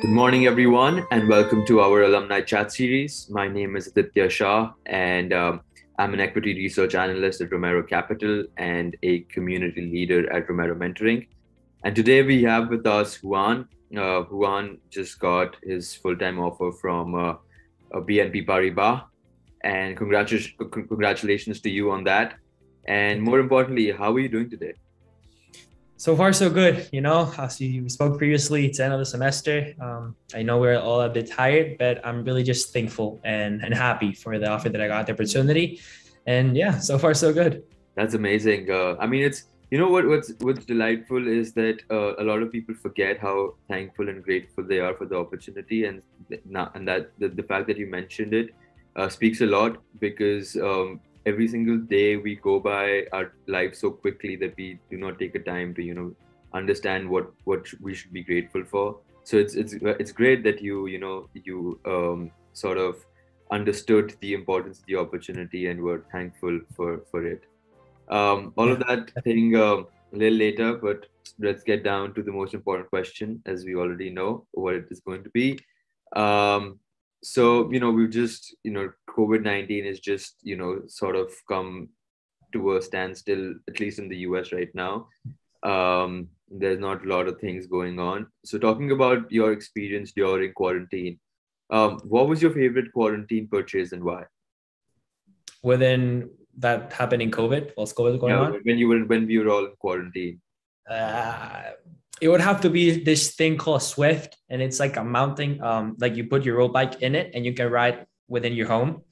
Good morning, everyone, and welcome to our alumni chat series. My name is Aaditya Shah, and um, I'm an equity research analyst at Romero Capital and a community leader at Romero Mentoring. And today we have with us Juan. Uh, Juan just got his full-time offer from uh, BNP Paribas, and congratulations, congratulations to you on that. And more importantly, how are you doing today? So far so good you know as you spoke previously it's the end of the semester. Um, i know we're all a bit tired but i'm really just thankful and, and happy for the offer that i got the opportunity. And yeah so far so good. That's amazing. Uh, i mean it's you know what what's what's delightful is that uh, a lot of people forget how thankful and grateful they are for the opportunity and and that the, the fact that you mentioned it uh, speaks a lot because um, every single day we go by our lives so quickly that we do not take a time to you know understand what what we should be grateful for. So it's it's it's great that you you know you um, sort of understood the importance of the opportunity and were thankful for for it. Um, all of that thing uh, a little later but let's get down to the most important question as we already know what it is going to be. Um, so you know we've just you know covid-19 is just you know sort of come to a standstill at least in the us right now. Um, there's not a lot of things going on. So talking about your experience during quarantine um, what was your favorite quarantine purchase and why? Within that happened in covid whilst covid was going yeah, on. when you were when we were all in quarantine. Uh, it would have to be this thing called Zwift, and it's like a mounting. Um, like you put your road bike in it, and you can ride within your home.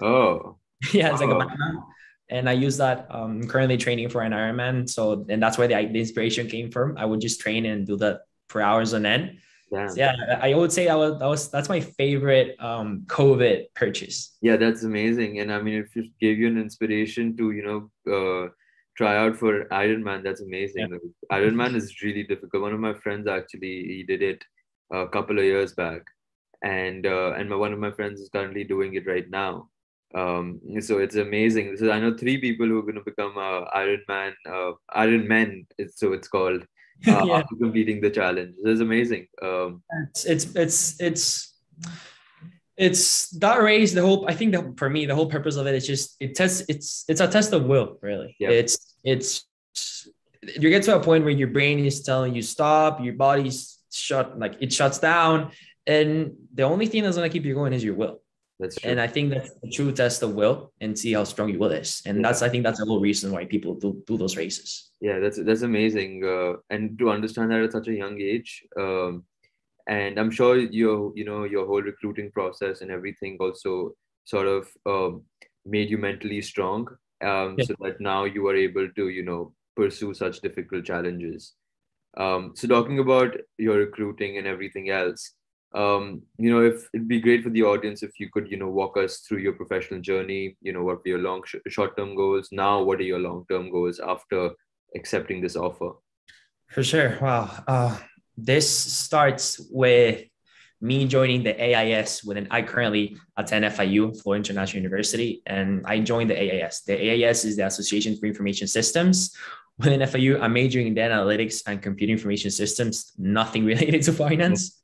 Oh, yeah, it's oh. like a mountain. And I use that. Um, I'm currently training for an Ironman, so and that's where the, the inspiration came from. I would just train and do that for hours on end. Yeah. So yeah, I would say that was, that was that's my favorite um COVID purchase. Yeah, that's amazing, and I mean, it just gave you an inspiration to you know uh try out for Ironman. That's amazing. Yeah. Ironman is really difficult. One of my friends actually he did it a couple of years back, and uh, and my, one of my friends is currently doing it right now. Um, so it's amazing. So I know three people who are going to become uh, Ironman, uh, Iron Men. It's, so it's called uh, yeah. after completing the challenge. It's amazing. Um, it's it's it's it's it's that race the whole i think that for me the whole purpose of it is just it tests it's it's a test of will really yeah. it's it's you get to a point where your brain is telling you stop your body's shut like it shuts down and the only thing that's going to keep you going is your will that's true. and i think that's the true test of will and see how strong your will is and yeah. that's i think that's the whole reason why people do, do those races yeah that's that's amazing uh, and to understand that at such a young age um, and i'm sure your you know your whole recruiting process and everything also sort of um, made you mentally strong um, yeah. so that now you are able to you know pursue such difficult challenges. Um, so talking about your recruiting and everything else um, you know if it'd be great for the audience if you could you know walk us through your professional journey you know what were your long sh- short-term goals. Now what are your long-term goals after accepting this offer? For sure. Wow. Uh, this starts with me joining the AIS when I currently attend FIU, Florida International University, and I joined the AIS. The AIS is the Association for Information Systems. Within FIU, I'm majoring in data analytics and computer information systems, nothing related to finance.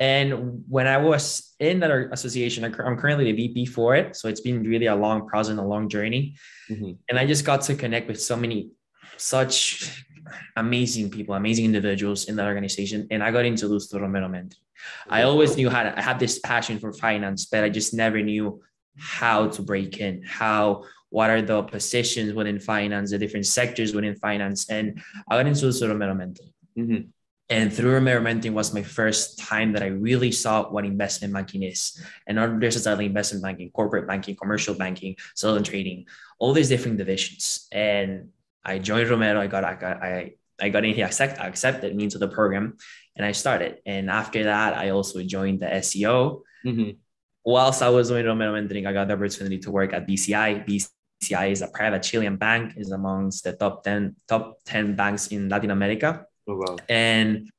And when I was in that association, I'm currently the VP for it. So it's been really a long process and a long journey. Mm-hmm. And I just got to connect with so many such amazing people, amazing individuals in that organization. And I got introduced to Romero Mentoring. I always knew how to, I had this passion for finance, but I just never knew how to break in, how, what are the positions within finance, the different sectors within finance. And I got introduced to Romero Mentoring. Mm-hmm. And through Romero Mentoring was my first time that I really saw what investment banking is. And not necessarily investment banking, corporate banking, commercial banking, sales and trading, all these different divisions. And I joined Romero. I got I got I I got in here I accept, accepted me into the program, and I started. And after that, I also joined the SEO. Mm-hmm. Whilst I was doing Romero mentoring, I got the opportunity to work at BCI. BCI is a private Chilean bank, is amongst the top 10 top 10 banks in Latin America. Oh, wow. And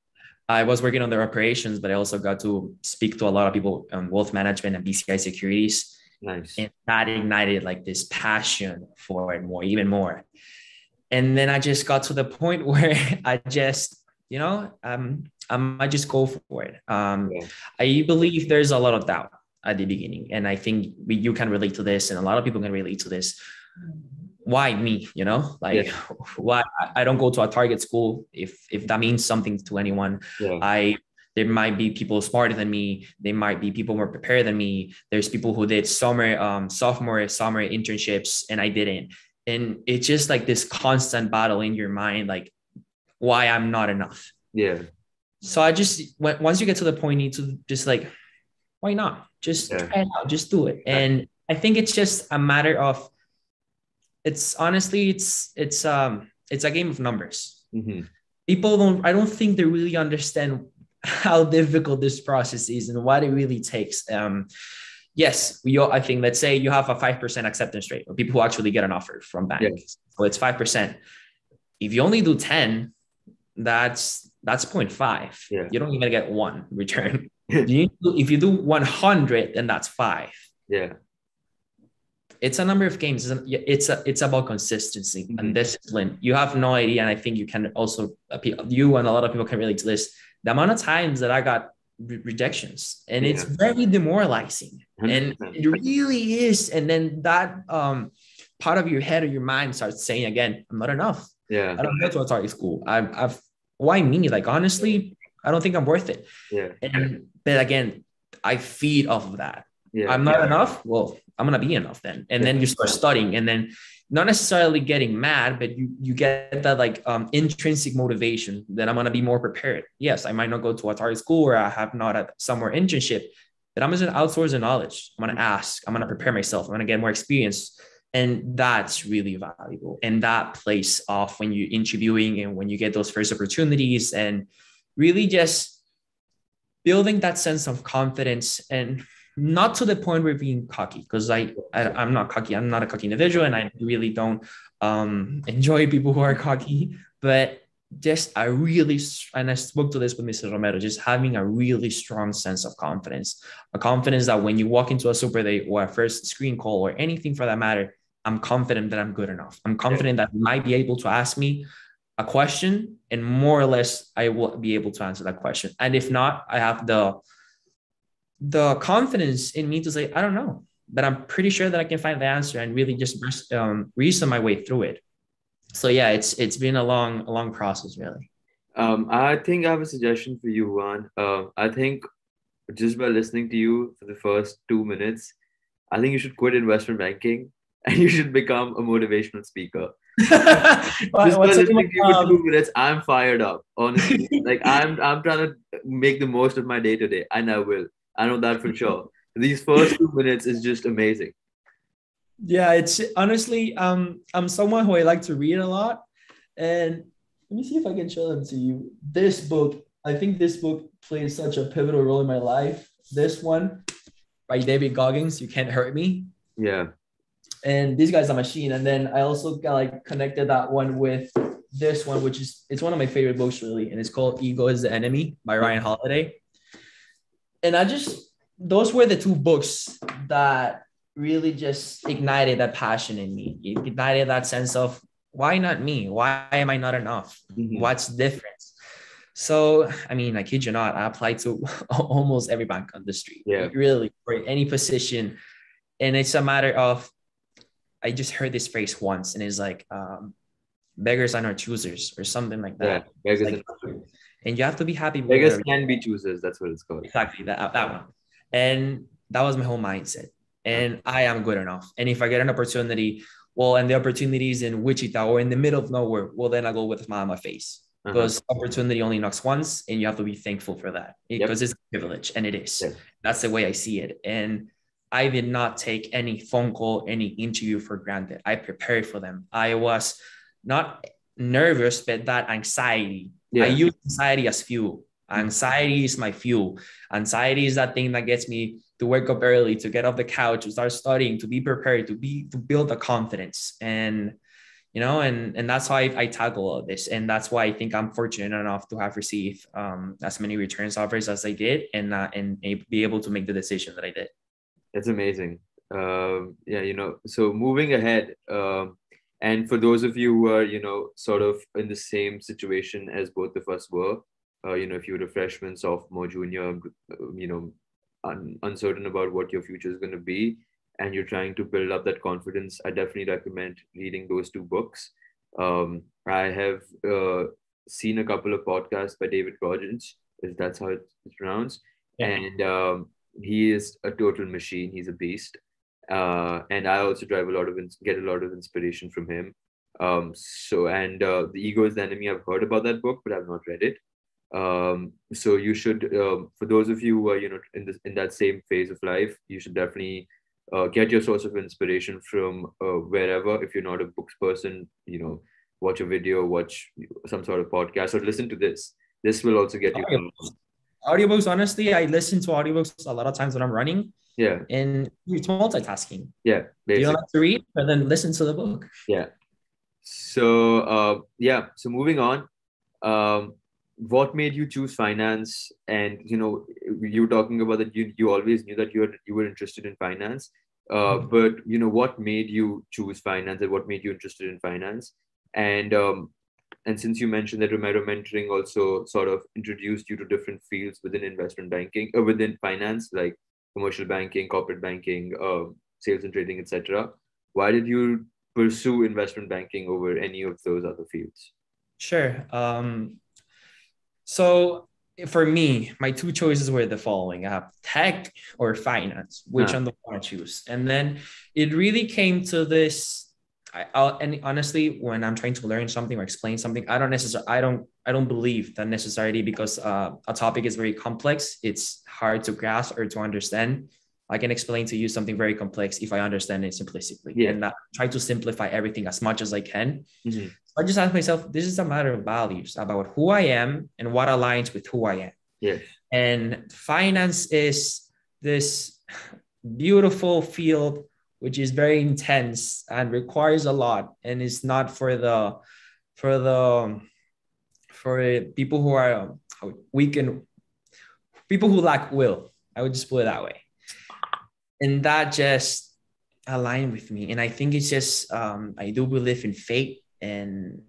I was working on their operations, but I also got to speak to a lot of people on wealth management and BCI securities. Nice. And that ignited like this passion for it more, even more and then I just got to the point where I just you know, um, I might just go for it. Um, yeah. I believe there's a lot of doubt at the beginning, and I think we, you can relate to this, and a lot of people can relate to this. Why me? You know, like yeah. why I don't go to a target school if if that means something to anyone. Yeah. I there might be people smarter than me. There might be people more prepared than me. There's people who did summer, um, sophomore, summer internships, and I didn't. And it's just like this constant battle in your mind, like why I'm not enough. Yeah. So I just once you get to the point, you need to just like, why not? Just yeah. try it out, just do it. And I think it's just a matter of it's honestly it's it's um it's a game of numbers. Mm-hmm. People don't I don't think they really understand how difficult this process is and what it really takes. Um yes, we I think let's say you have a five percent acceptance rate of people who actually get an offer from banks. Yes. So it's five percent. If you only do 10, that's that's 0.5. Yeah. You don't even get one return. you if you do 100, then that's five. Yeah. It's a number of games. It's a, it's about consistency mm-hmm. and discipline. You have no idea, and I think you can also you and a lot of people can relate to this. The amount of times that I got re- rejections, and yeah. it's very demoralizing, 100%. and it really is. And then that um part of your head or your mind starts saying again, "I'm not enough." Yeah, I don't go to a target school. I've, I've why me? Like honestly, I don't think I'm worth it. Yeah. And but again, I feed off of that. Yeah. I'm not yeah. enough. Well, I'm gonna be enough then. And then you start studying, and then not necessarily getting mad, but you you get that like um, intrinsic motivation that I'm gonna be more prepared. Yes, I might not go to a target school or I have not a summer internship, but I'm just gonna outsource the knowledge. I'm gonna ask. I'm gonna prepare myself. I'm gonna get more experience and that's really valuable and that plays off when you're interviewing and when you get those first opportunities and really just building that sense of confidence and not to the point where being cocky because I, I am not cocky i'm not a cocky individual and i really don't um, enjoy people who are cocky but just a really and i spoke to this with mr romero just having a really strong sense of confidence a confidence that when you walk into a super day or a first screen call or anything for that matter I'm confident that I'm good enough. I'm confident that you might be able to ask me a question and more or less I will be able to answer that question. And if not, I have the the confidence in me to say, I don't know, but I'm pretty sure that I can find the answer and really just um, reason my way through it. So yeah, it's it's been a long a long process really. Um, I think I have a suggestion for you, Juan. Uh, I think just by listening to you for the first two minutes, I think you should quit investment banking and you should become a motivational speaker. Just by listening to you for two minutes, I'm fired up. Honestly, like I'm, I'm trying to make the most of my day today, and I will. I know that for sure. These first two minutes is just amazing. Yeah, it's honestly, um, I'm someone who I like to read a lot, and let me see if I can show them to you. This book, I think this book played such a pivotal role in my life. This one by David Goggins, You Can't Hurt Me. Yeah and this guy's a machine. And then I also got like connected that one with this one, which is it's one of my favorite books really, and it's called Ego is the Enemy by Ryan Holiday. And I just those were the two books that really just ignited that passion in me. It ignited that sense of why not me? Why am I not enough? Mm-hmm. What's different? So, I mean, I kid you not, I applied to almost every bank on the street. Yeah. Really, for any position. And it's a matter of I just heard this phrase once, and it's like um, beggars are not choosers or something like that. Yeah, beggars like, and you have to be happy. Beggars can be choosers. That's what it's called. Exactly that that one, and that was my whole mindset. And I am good enough. And if I get an opportunity, well, and the opportunity is in Wichita or in the middle of nowhere, well, then I go with a smile on my face uh-huh. because opportunity only knocks once, and you have to be thankful for that because yep. it's a privilege, and it is. Yep. That's the way I see it, and I did not take any phone call, any interview for granted. I prepared for them. I was not nervous, but that anxiety. Yeah. I use anxiety as fuel. Anxiety is my fuel. Anxiety is that thing that gets me to wake up early, to get off the couch, to start studying, to be prepared, to be to build the confidence. And you know, and and that's how I, I tackle all this. And that's why I think I'm fortunate enough to have received um, as many returns offers as I did and uh, and be able to make the decision that I did. That's amazing. Um, yeah, you know, so moving ahead, um, And for those of you who are, you know, sort of in the same situation as both of us were, uh, you know, if you're a freshman, sophomore, junior, you know, un- uncertain about what your future is going to be, and you're trying to build up that confidence, I definitely recommend reading those two books. Um, I have uh, seen a couple of podcasts by David Goggins, if that's how it's pronounced, yeah. and um, he is a total machine. He's a beast, uh, and I also drive a lot of get a lot of inspiration from him. Um, so and uh, the ego is the enemy. I've heard about that book, but I've not read it. Um, so you should, um, for those of you who are you know in this in that same phase of life, you should definitely uh, get your source of inspiration from uh, wherever. If you're not a books person, you know, watch a video, watch some sort of podcast, or listen to this. This will also get you. Audiobooks, audiobooks honestly, I listen to audiobooks a lot of times when I'm running. Yeah. And it's multitasking. Yeah. Basically. You don't have to read, but then listen to the book. Yeah. So uh, yeah. So moving on. Um, what made you choose finance and you know you were talking about that you, you always knew that you were you were interested in finance uh, mm-hmm. but you know what made you choose finance and what made you interested in finance and um, and since you mentioned that Romero mentoring also sort of introduced you to different fields within investment banking or uh, within finance like commercial banking corporate banking uh, sales and trading etc why did you pursue investment banking over any of those other fields sure um, so for me, my two choices were the following: I have tech or finance, which. I'm the one to choose. And then it really came to this. I, I'll, and honestly, when I'm trying to learn something or explain something, I don't necessarily, I don't, I don't believe that necessarily because uh, a topic is very complex. It's hard to grasp or to understand. I can explain to you something very complex if I understand it simplistically. Yeah. And I try to simplify everything as much as I can. Mm-hmm. I just ask myself, this is a matter of values about who I am and what aligns with who I am. Yes. And finance is this beautiful field which is very intense and requires a lot and is not for the for the for people who are weak and people who lack will. I would just put it that way and that just aligned with me and i think it's just um, i do believe in fate and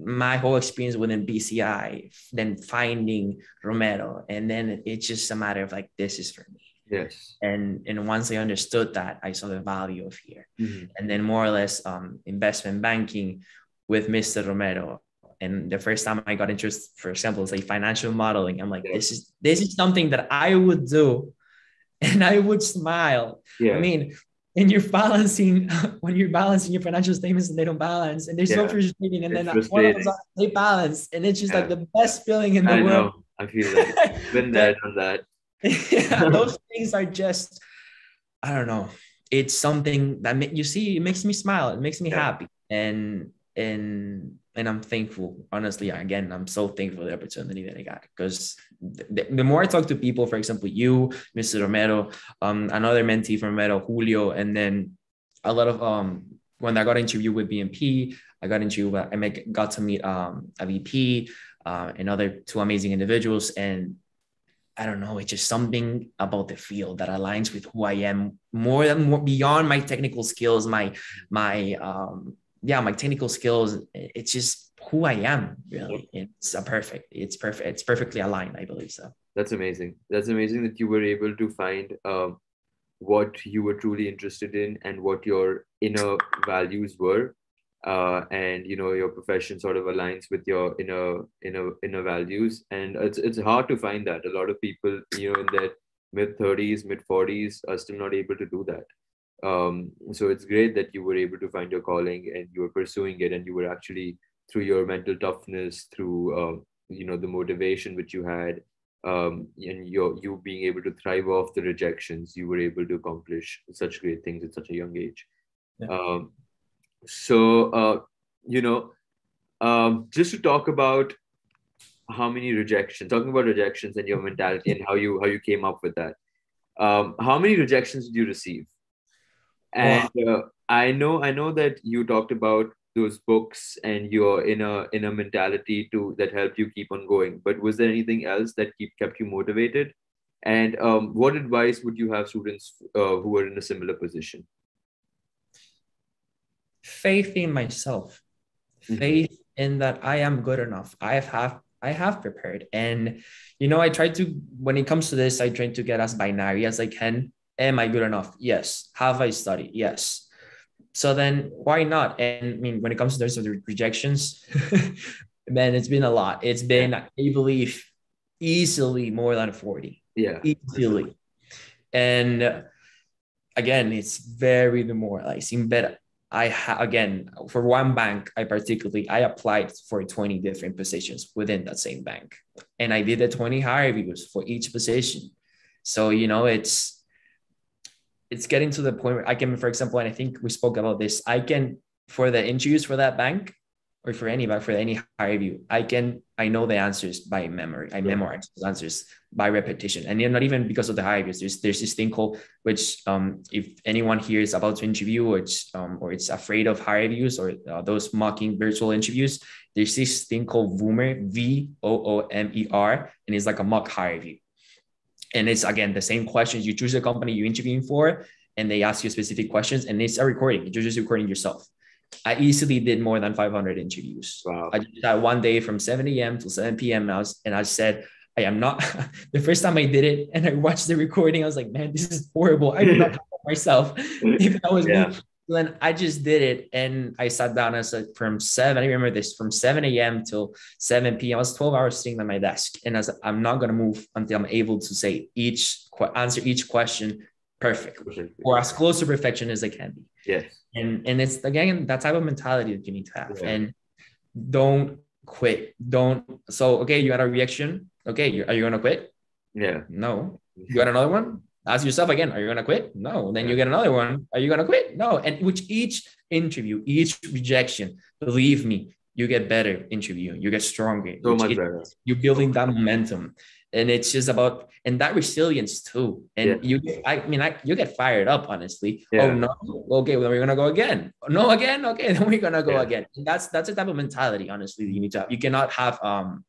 my whole experience within bci then finding romero and then it's just a matter of like this is for me yes and and once i understood that i saw the value of here mm-hmm. and then more or less um, investment banking with mr romero and the first time i got interested for example it's like financial modeling i'm like yes. this is this is something that i would do and I would smile. Yeah. I mean, and you're balancing when you're balancing your financial statements and they don't balance, and they're yeah. so frustrating, and it's then one of them they balance, and it's just yeah. like the best feeling in the I world. Know. I feel like been there, done that. yeah, those things are just, I don't know. It's something that make, you see. It makes me smile. It makes me yeah. happy, and and and I'm thankful. Honestly, again, I'm so thankful for the opportunity that I got because the, the, more I talk to people, for example, you, Mr. Romero, um, another mentee from Romero, Julio, and then a lot of um, when I got interviewed with BNP, I got into I make, got to meet um, a VP uh, and other two amazing individuals, and I don't know, it's just something about the field that aligns with who I am more than more beyond my technical skills, my my um, yeah, my technical skills. It's just who I am, really. It's a perfect. It's perfect. It's perfectly aligned. I believe so. That's amazing. That's amazing that you were able to find um, what you were truly interested in and what your inner values were, uh, and you know your profession sort of aligns with your inner inner inner values. And it's it's hard to find that. A lot of people, you know, in their mid thirties, mid forties, are still not able to do that um, so it's great that you were able to find your calling and you were pursuing it and you were actually through your mental toughness through uh, you know the motivation which you had um, and your you being able to thrive off the rejections you were able to accomplish such great things at such a young age yeah. um, so uh, you know um, just to talk about how many rejections talking about rejections and your mentality and how you how you came up with that. Um, how many rejections did you receive? And uh, i know i know that you talked about those books and your inner inner mentality to that helped you keep on going. But was there anything else that keep kept you motivated? And um, what advice would you have students uh, who are in a similar position faith in myself, mm-hmm. faith in that I am good enough. I have I have prepared. And you know, I try to when it comes to this, I try to get as binary as I can. Am I good enough? Yes. Have I studied? Yes. So then why not? And I mean, when it comes to those the rejections, man, it's been a lot. It's been, I believe, easily more than 40. Yeah. Easily. And again, it's very demoralizing. But I ha- again for one bank, I particularly I applied for 20 different positions within that same bank. And I did the 20 HireVues for each position. So you know, it's it's getting to the point where I can, for example, and I think we spoke about this, I can for the interviews for that bank or for any bank for any HireVue, I can I know the answers by memory. I memorize those answers by repetition, and not even because of the HireVues. There's there's this thing called which um if anyone here is about to interview or it's um or it's afraid of HireVues or uh, those mocking virtual interviews, there's this thing called Voomer V O O M E R, and it's like a mock HireVue. and it's again the same questions. You choose the company you're interviewing for, and they ask you specific questions, and it's a recording. You're just recording yourself. I easily did more than 500 interviews. Wow. I did that one day from 7 a.m. to 7 p.m. And I, was, and I said, I am not. the first time I did it and I watched the recording, I was like, man, this is horrible. I did not help myself. if that was yeah. me, then I just did it and I sat down. I said from seven, I remember this from 7 a.m. till 7 p.m. I was 12 hours sitting at my desk. And I said, I'm not going to move until I'm able to say each answer each question perfectly or as close to perfection as I can be. Yes. And and it's again that type of mentality that you need to have. Yeah. And don't quit. Don't so okay, you had a reaction. Okay, are you gonna quit? Yeah. No. You got another one? ask yourself again are you going to quit no then you get another one are you going to quit no and which each interview each rejection believe me you get better interview you get stronger so much better you're building that momentum and it's just about and that resilience too. And yeah. you i mean I, you get fired up honestly. Yeah. oh no. Okay well, then we're gonna go again. No again? Okay then we're gonna go yeah. again. And that's that's a type of mentality honestly you need to have you cannot have um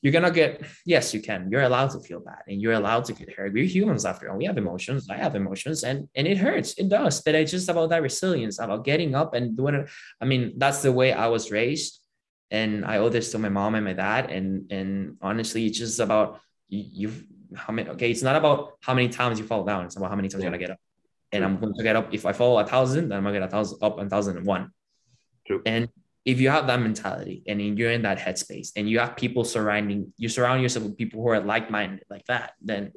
you're gonna get yes you can. You're allowed to feel bad and you're allowed to get hurt. We're humans after all. We have emotions. I have emotions and and it hurts. It does. But it's just about that resilience about getting up and doing it. I mean that's the way i was raised and i owe this to my mom and my dad and and honestly it's just about you, how many okay it's not about how many times you fall down it's about how many times you're gonna get up. And i'm going to get up if i fall a thousand then i'm gonna get a thousand up a thousand and one. True. and if you have that mentality and you're in that headspace and you have people surrounding you surround yourself with people who are like-minded like that then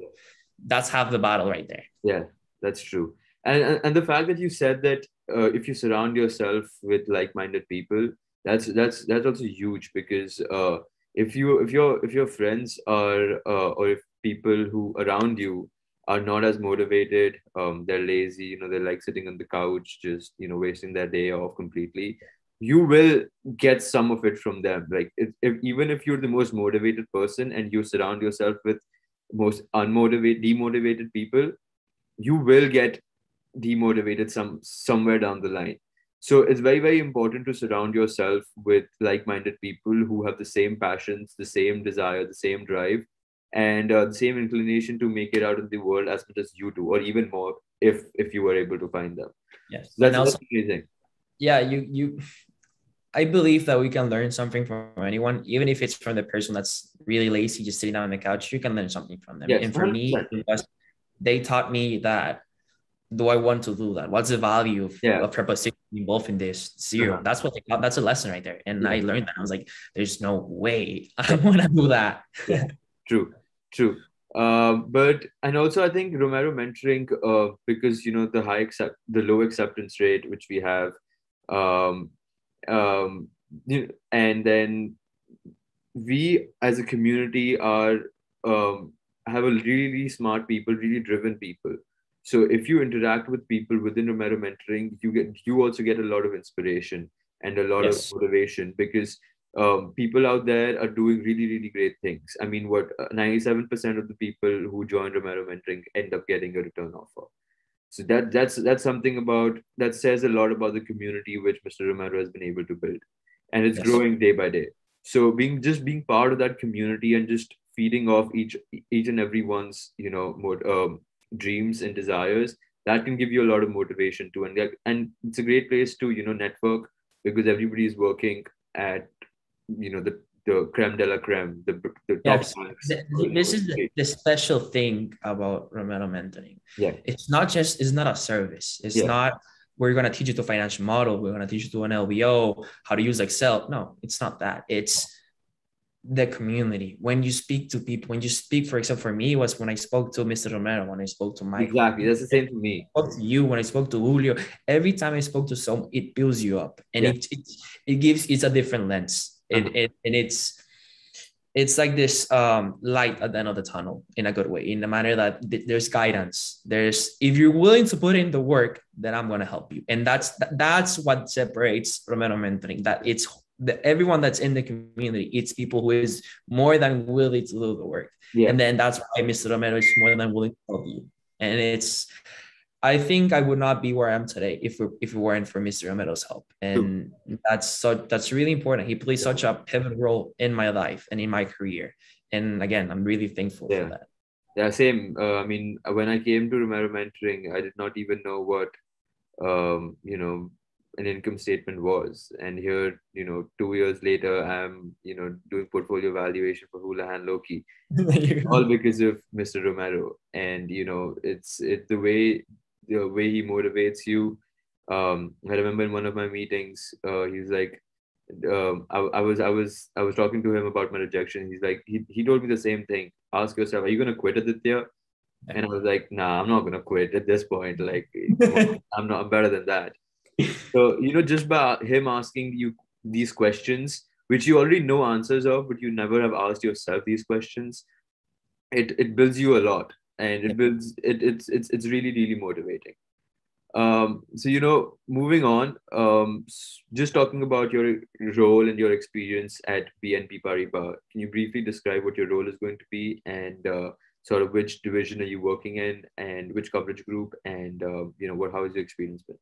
that's half the battle right there. Yeah that's true. And and the fact that you said that uh, if you surround yourself with like-minded people that's that's that's also huge because uh, if you if your if your friends are uh, or if people who around you are not as motivated um, they're lazy you know they're like sitting on the couch just you know wasting their day off completely you will get some of it from them. Like if, if, even if you're the most motivated person and you surround yourself with most unmotivated demotivated people you will get demotivated some somewhere down the line so it's very very important to surround yourself with like-minded people who have the same passions the same desire the same drive and uh, the same inclination to make it out in the world as much as you do or even more if if you were able to find them yes that's, also, that's amazing yeah you you I believe that we can learn something from anyone, even if it's from the person that's really lazy, just sitting down on the couch. You can learn something from them. Yes, and for 100%. me, they taught me that. Do I want to do that? What's the value of, yeah. proposition involved in this? 0 uh-huh. That's what they got. That's a lesson right there. And yeah. I learned that. I was like, "There's no way I want to do that." Yeah. True. True. Uh, but and also I think Romero mentoring uh, because you know the high accept the low acceptance rate which we have um, um, and then we as a community are um, have a really, really smart people, really driven people. So if you interact with people within Romero mentoring, you get you also get a lot of inspiration and a lot yes. of motivation because um, people out there are doing really, really great things. I mean, what 97% of the people who join Romero mentoring end up getting a return offer so that that's that's something about that says a lot about the community which mr romero has been able to build and it's yes. growing day by day so being just being part of that community and just feeding off each each and everyone's you know more um, dreams and desires that can give you a lot of motivation too. And and it's a great place to you know network because everybody is working at you know the the creme de la creme the, the top yes. this is the, the, special thing about romero mentoring. Yeah. It's not just it's not a service. It's yeah. not we're going to teach you the financial model we're going to teach you to an lbo how to use excel. No it's not that. It's the community. When you speak to people when you speak for example for me it was when i spoke to mr romero when i spoke to mike exactly that's the same for me. Spoke to you when i spoke to julio every time i spoke to someone it builds you up. And yeah. it, it it gives it's a different lens. Uh-huh. it, it and it's it's like this um, light at the end of the tunnel in a good way in the manner that th- there's guidance. There's if you're willing to put in the work then i'm going to help you. And that's that's what separates romero mentoring that it's the, everyone that's in the community, it's people who is more than willing to do the work. Yeah. And then that's why Mr. Romero is more than willing to help you. And it's, I think I would not be where I am today if we if it weren't for Mr. Romero's help. And that's so that's really important. He plays such a pivotal role in my life and in my career. And again, I'm really thankful yeah. for that. Yeah, same. Uh, I mean, when I came to Romero mentoring, I did not even know what um, you know, an income statement was. And here, you know, two years later, I'm, you know, doing portfolio valuation for Houlihan Lokey, all because of Mr. Romero. And, you know, it's it the way the way he motivates you. Um, I remember in one of my meetings, uh, he's like, um, I, I was I was I was talking to him about my rejection. He's like, he, he told me the same thing. Ask yourself, are you gonna quit Aaditya? And I was like, nah, I'm not gonna quit at this point. Like, I'm not. I'm better than that so you know just by him asking you these questions which you already know answers of but you never have asked yourself these questions it it builds you a lot. And it builds it, it's it's it's really really motivating. Um so you know moving on um just talking about your role and your experience at bnp paribas can you briefly describe what your role is going to be and uh, sort of which division are you working in and which coverage group and uh, you know what how has your experience been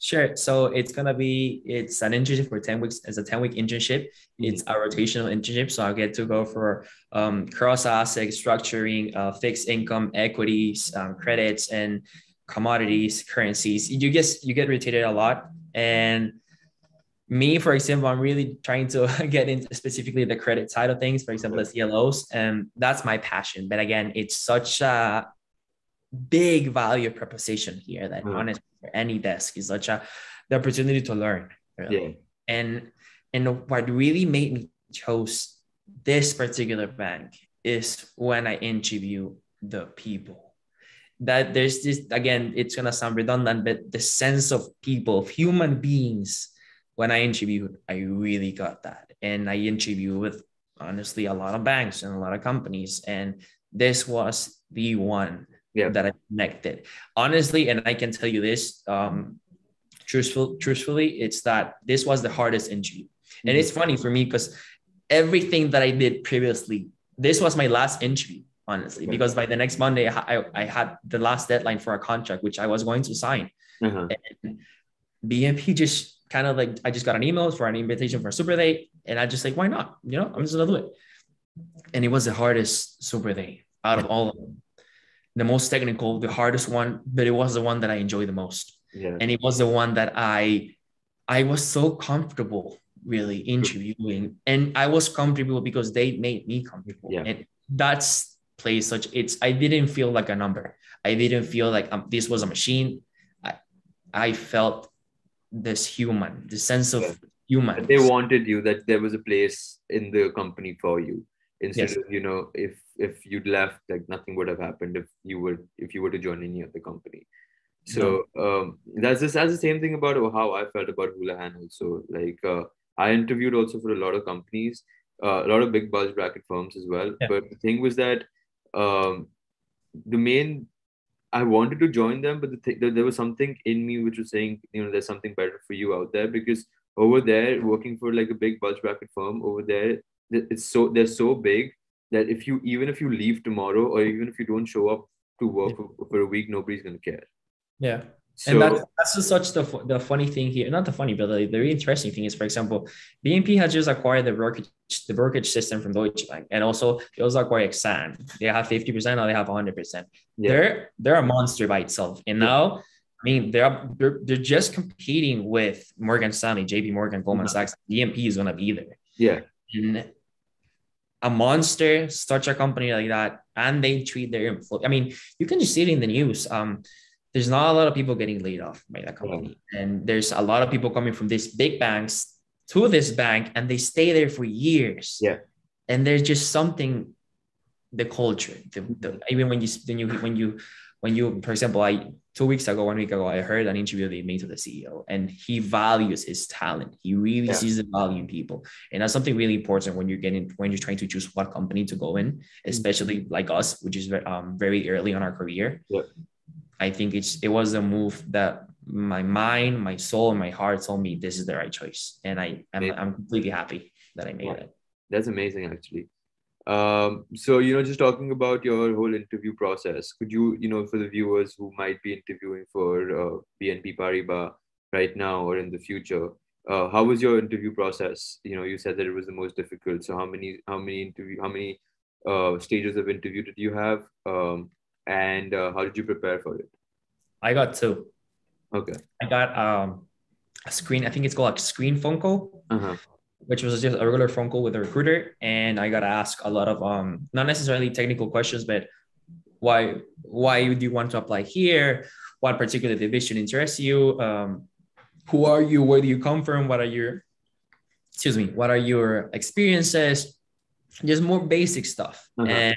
Sure. So it's gonna be it's an internship for 10 weeks. It's a 10 week internship. It's a rotational internship. So I'll get to go for um, cross asset structuring, uh, fixed income, equities, um, credits, and commodities, currencies. You get you get rotated a lot. And me, for example, I'm really trying to get into specifically the credit side of things, for example, the CLOs. And that's my passion. But again, it's such a big value proposition here that mm. honestly any desk is such a the opportunity to learn really. yeah. and and what really made me chose this particular bank is when i interview the people that there's this again it's gonna sound redundant but the sense of people of human beings when i interviewed i really got that and i interviewed with honestly a lot of banks and a lot of companies and this was the one yeah. that I connected. Honestly, and I can tell you this, um, truthful, truthfully, it's that this was the hardest interview. Mm-hmm. And it's funny for me because everything that I did previously, this was my last interview, honestly, because by the next Monday, I, I had the last deadline for a contract, which I was going to sign. Uh-huh. And BNP just kind of like, I just got an email for an invitation for a super day. And I just like, why not? You know, I'm just gonna do it. And it was the hardest super day out of all of them the most technical, the hardest one, but it was the one that I enjoyed the most. Yeah. And it was the one that I I was so comfortable really interviewing. And I was comfortable because they made me comfortable. Yeah. And that's plays such it's I didn't feel like a number. I didn't feel like um, this was a machine. I I felt this human, the sense of yeah. human. They wanted you that there was a place in the company for you instead yes. of you know if if you'd left like nothing would have happened if you would if you were to join any other company so um, that's just that's the same thing about how I felt about Houlihan also. Like uh, I interviewed also for a lot of companies, uh, a lot of big bulge bracket firms as well. Yeah. But the thing was that um, the main I wanted to join them, but the th- there was something in me which was saying, you know, there's something better for you out there because over there, working for like a big bulge bracket firm over there, it's so they're so big that if you even if you leave tomorrow or even if you don't show up to work yeah. for, for, a week nobody's going to care yeah So, and that's that's just such the the funny thing here. Not the funny, but the, the really interesting thing is, for example, BNP has just acquired the brokerage the brokerage system from Deutsche Bank, and also they also acquired Exane. They have fifty percent, now they have hundred percent. Yeah. They're they're a monster by itself, and now. I mean, they're, they're they're just competing with Morgan Stanley, JP Morgan, Goldman. Sachs. BNP is gonna be there. yeah, And a monster, starts a company like that, and they treat their employees. I mean, you can just see it in the news. Um, there's not a lot of people getting laid off by that company, and there's a lot of people coming from these big banks to this bank, and they stay there for years. Yeah. and there's just something, the culture, the, the even when you when you when you when you, for example, I two weeks ago, one week ago, I heard an interview they made to the CEO, and he values his talent. He really Yeah. sees the value in people, and that's something really important when you're getting when you're trying to choose what company to go in, especially like us, which is um, very early on our career. Yeah. I think it's it was a move that my mind, my soul, and my heart told me this is the right choice, and I am Amazing. I'm completely happy that I made Yeah. it. that's amazing actually. Um, so you know, just talking about your whole interview process, could you, you know, for the viewers who might be interviewing for uh, BNP Paribas right now or in the future, uh, how was your interview process? You know, you said that it was the most difficult. So how many, how many interview, how many uh, stages of interview did you have, um, and uh, how did you prepare for it? I got two. Okay. I got um a screen. I think it's called a screen phone call. Uh huh. Which was just a regular phone call with a recruiter and i got to ask a lot of um not necessarily technical questions but why why do you want to apply here? What particular division interests you? Um who are you? Where do you come from? What are your excuse me what are your experiences? Just more basic stuff. Uh-huh. and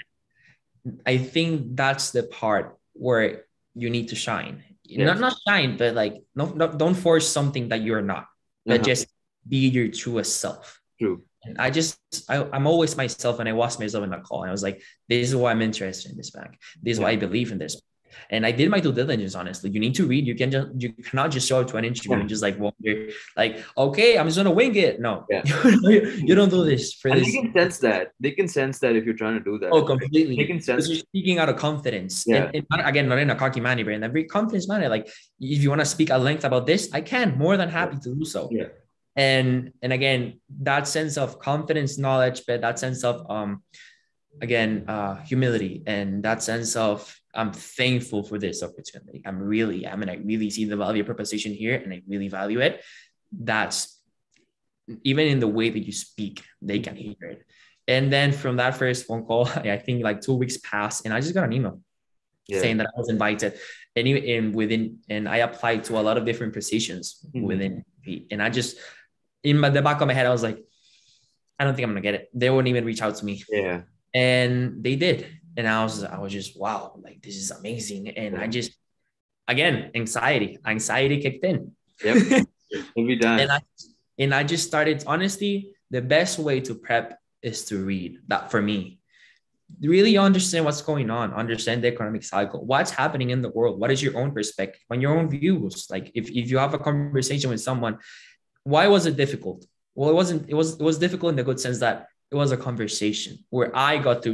i think that's the part where you need to shine. Not not shine but like no, no don't force something that you're not. But Uh-huh. just be your truest self. True. And I just, I, I'm always myself, and I was myself in the call. And I was like, this is why I'm interested in this bank. This is why I believe in this. And I did my due diligence. Honestly, you need to read. You can just, you cannot just show up to an interview Yeah. and just like wonder, like, okay, I'm just gonna wing it. No, Yeah. you don't do this for And this. they can sense that. They can sense that if you're trying to do that. Oh, completely. They can sense. You're speaking out of confidence. Yeah. And, and again, not in a cocky manner, but in a very confidence manner. Like, if you want to speak at length about this, I can. More than happy to do so. Yeah. And and again, that sense of confidence, knowledge, but that sense of um, again, uh, humility, and that sense of I'm thankful for this opportunity. I'm really, I mean, I really see the value proposition here, and I really value it. That's even in the way that you speak, they can hear it. And then from that first phone call, I think like two weeks passed, and I just got an email Yeah. saying that I was invited. And even in within, and I applied to a lot of different positions Mhm. within. And I just, in the back of my head, I was like, I don't think I'm gonna get it. They wouldn't even reach out to me, Yeah. and they did. And I was, I was just, wow, like this is amazing. And I just, again, anxiety, anxiety kicked in. Yep. Every time. and I and I just started honestly the best way to prep is to read that for me really understand what's going on understand the economic cycle what's happening in the world what is your own perspective on your own views like if, if you have a conversation with someone why was it difficult? Well it wasn't it was it was difficult in the good sense that it was a conversation where i got to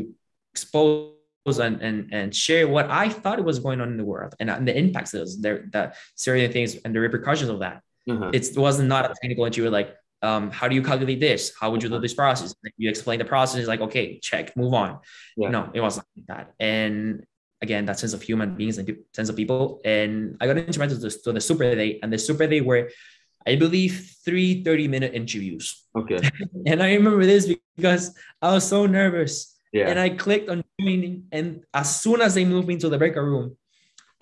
expose and, and, and share what I thought it was going on in the world and, and the impacts of those, there, the certain things and the repercussions of that. Uh-huh. it wasn't not a technical and you were like um, how do you calculate this? How would you do this process? You explain the process it's like okay check move on. Yeah. no it wasn't like that. And again that sense of human beings and sense of people. And i got invited to the, to the super day and the super day were i believe three 30 minute interviews Okay. and i remember this because i was so nervous Yeah. and I clicked on joining, and as soon as they moved me into the breakout room,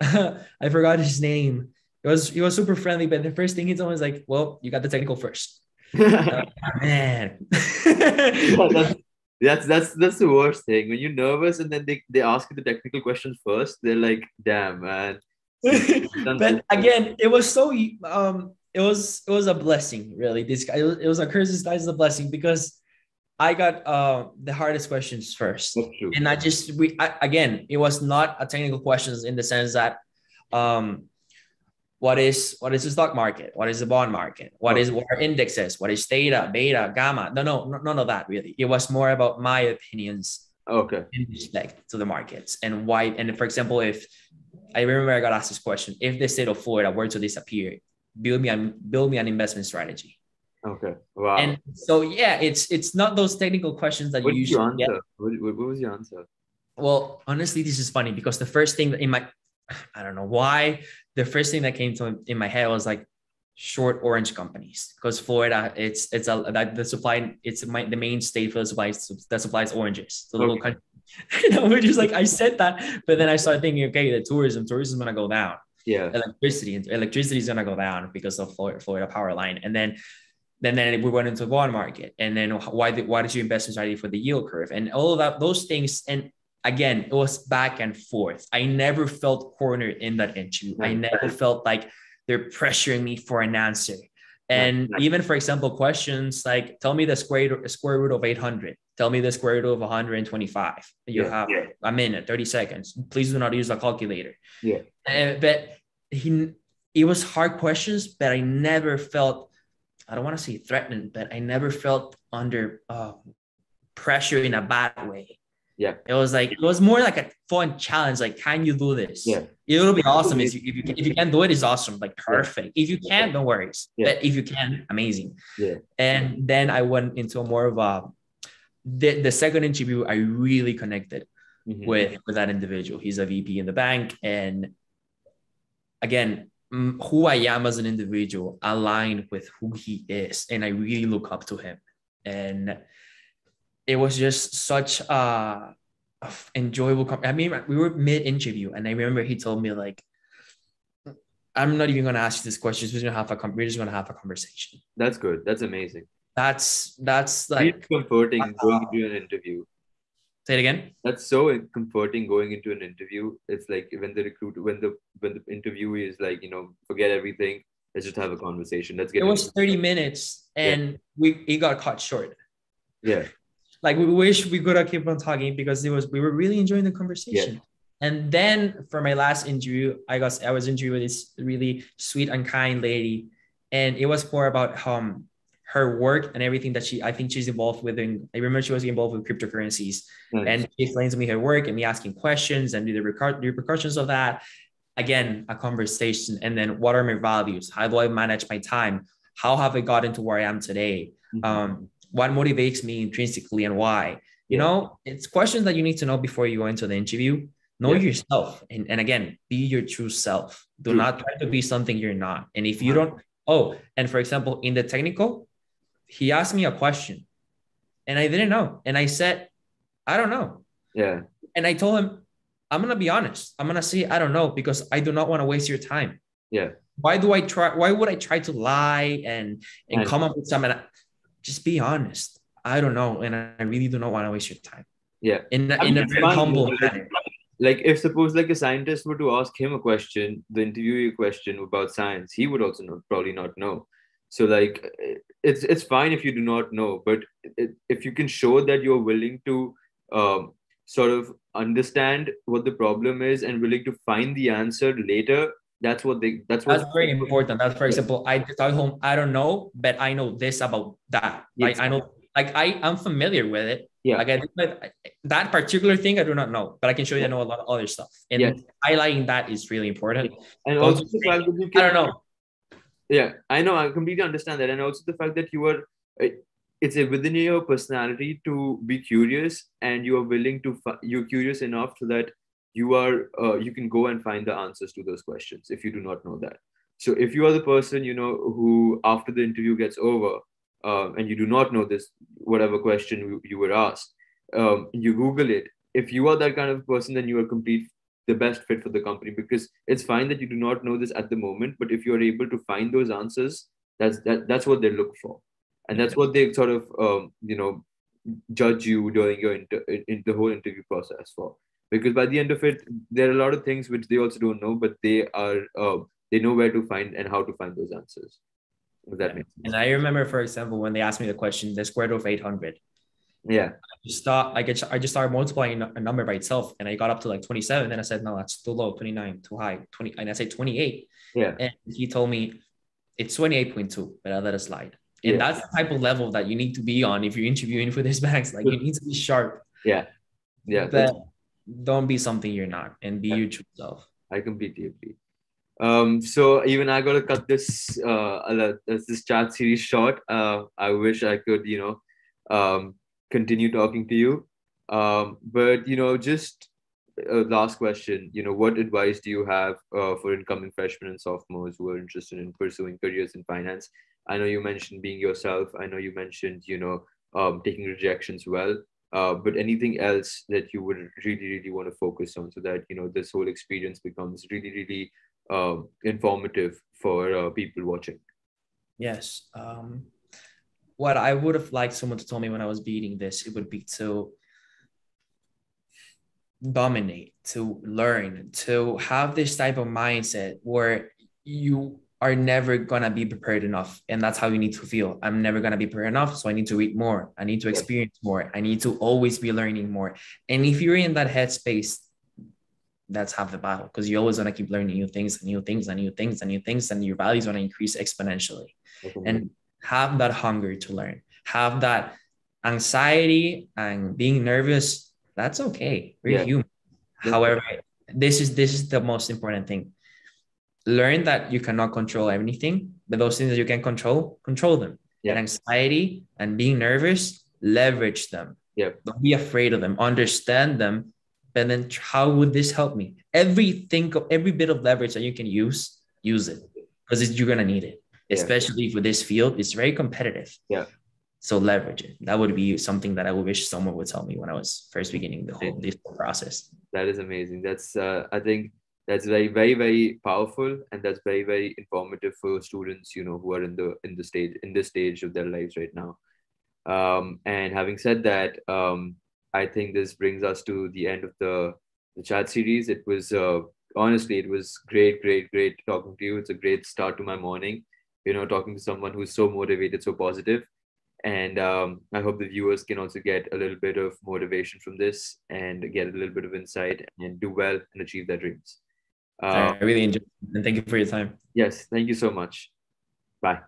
I forgot his name. It was he was super friendly, but the first thing he told me was like, "Well, you got the technical first. Yeah, man." that's, that's that's that's the worst thing when you're nervous and then they, they ask you the technical questions first. They're like, "Damn, man." but again, it was so um, it was it was a blessing, really. This guy, it was, a curse disguised as a blessing because I got uh the hardest questions first. And I just we I, again it was not a technical questions in the sense that um what is what is the stock market what is the bond market what is what are indexes what is theta beta gamma no no no- none of that really it was more about my opinions Okay. in respect to the markets and why and for example if I remember I got asked this question: If the state of Florida were to disappear, build me an build me an investment strategy. Okay. Wow. And so yeah, it's it's not those technical questions that what you usually answer? get. What, what, what was your answer? Well, honestly, this is funny because the first thing that in my I don't know why the first thing that came to in my head was like short orange companies because Florida it's it's a that the supply it's my, the main state for the supplies that supplies oranges the little Okay. country you know which is like I said that but then I started thinking okay the tourism tourism is gonna go down Yeah. electricity electricity is gonna go down because of Florida, Florida power line. And then then then we went into the bond market. And then why did why did you invest in strategy for the yield curve? And all of that those things and again it was back and forth. I never felt cornered in that interview I never felt like they're pressuring me for an answer and Right. even for example questions like tell me the square root, square root of 800 tell me the square root of 125 you Yeah. have Yeah. a minute 30 seconds please do not use a calculator Yeah. uh, but he, it was hard questions, but I never felt, I don't want to say threatened, but I never felt under uh, pressure in a bad way. Yeah. It was like, it was more like a fun challenge. Like, can you do this? Yeah. It'll be awesome if you, if you, can, if you can do it, it's awesome. Like, perfect. If you can't, no worries. Yeah. But if you can, amazing. Yeah. And then I went into a more of a, the, the second interview, I really connected Mhm. with with that individual. He's a VP in the bank, and again, who I am as an individual aligned with who he is, and I really look up to him. And it was just such a enjoyable. Com- I mean, we were mid interview, and I remember he told me like. I'm not even gonna ask you this question. We're just gonna have a we're just gonna have a conversation. That's good. That's amazing. That's that's Like, like comforting uh, going into an interview. say it again. That's so comforting going into an interview. It's like when the recruit, when the when the interviewee is like, you know, forget everything. Let's just have a conversation. Let's get. It was 30 minutes, and we it got cut short. yeah. Like we wish we could have kept on talking because it was we were really enjoying the conversation. And then for my last interview i got i was interviewed with this really sweet and kind lady. And it was more about um her work and everything that she i think she's involved with in, i remember she was involved with cryptocurrencies. Nice. and she explains to me her work and me asking questions and the reper- repercussions of that. Again a conversation. And then what are my values? How do i manage my time? How have i gotten to where i am today? Mhm. um, what motivates me intrinsically and why. You know it's questions that you need to know before you go into the interview. Know Yeah. yourself and, and again be your true self. Do not try to be something you're not. And if you don't oh and for example in the technical he asked me a question and i didn't know. And i said i don't know. Yeah. and i told him i'm gonna be honest. I'm gonna say i don't know because i do not want to waste your time. Yeah. why do i try why would i try to lie and and come up with something just be honest i don't know and i really do not want to waste your time Yeah. in, a- I in mean, a very humble like- manner Like if suppose like a scientist were to ask him a question, the interviewee question about science, he would also not, probably not know. So like it's it's fine if you do not know, but it, if you can show that you're willing to um, sort of understand what the problem is and willing to find the answer later, that's what they that's what that's very important. That's for example i tell home i don't know but i know this about that. Like i know like i i'm familiar with it. Yeah. like I, but that particular thing i do not know but i can show you i know a lot of other stuff. And Yes. highlighting that is really important. And also the fact that you i don't know. Yeah i know i completely understand that. And also the fact that you are uh, it's a, within your personality to be curious and you are willing to. You're curious enough so that you are uh, you can go and find the answers to those questions if you do not know that. So if you are the person you know who after the interview gets over uh, and you do not know this whatever question you, were asked um, you google it. If you are that kind of person then you are complete the best fit for the company because it's fine that you do not know this at the moment but if you are able to find those answers that's that, that's what they look for. And that's what they sort of um, you know judge you during your inter- in the whole interview process for because by the end of it there are a lot of things which they also don't know but they are uh, they know where to find and how to find those answers if that makes sense and i remember for example when they asked me the question the square root of 800 yeah i just thought I get I just started multiplying a number by itself and I got up to like 27. Then I said, no, that's too low, 29, too high, 20, and I said 28. yeah And he told me it's 28.2, but I let it slide. And Yeah. that's the type of level that you need to be on if you're interviewing for these banks. Like you need to be sharp. yeah yeah But don't be something you're not and be Yeah. your true self. I completely agree. Um, so even I got to cut this uh, this chat series short. Uh, I wish I could, you know, um, continue talking to you. Um, but you know, just a last question. You know, what advice do you have uh, for incoming freshmen and sophomores who are interested in pursuing careers in finance? I know you mentioned being yourself. I know you mentioned, you know, um, taking rejections well. Uh, but anything else that you would really, really want to focus on so that you know this whole experience becomes really, really uh, informative for uh, people watching? Yes. Um, what I would have liked someone to tell me when I was beating this, it would be to dominate, to learn, to have this type of mindset where you are never gonna be prepared enough. And that's how you need to feel. I'm never gonna be prepared enough. So I need to read more. I need to experience more. I need to always be learning more. And if you're in that headspace, that's half the battle because you always want to keep learning new things and new things and new things and new things, and your values want to increase exponentially. And have that hunger to learn, have that anxiety and being nervous. That's okay. We're yeah. human. However, this is this is the most important thing. Learn that you cannot control everything, but those things that you can control, control them. Yeah. And anxiety and being nervous, leverage them. Yeah. Don't be afraid of them. Understand them. And then how would this help me? Everything, of every bit of leverage that you can use, use it because you're gonna need it. Especially yeah. for this field, it's very competitive. Yeah. So leverage it. That would be something that I would wish someone would tell me when I was first beginning the whole this process. That is amazing. That's uh, I think that's very very very powerful and that's very very informative for students you know who are in the in the stage in this stage of their lives right now. Um, and having said that um, i think this brings us to the end of the the chat series. It was uh, honestly it was great great great talking to you. It's a great start to my morning you know talking to someone who's so motivated so positive. and um, i hope the viewers can also get a little bit of motivation from this and get a little bit of insight and do well and achieve their dreams uh, I really enjoyed it. And thank you for your time. Yes, thank you so much. Bye.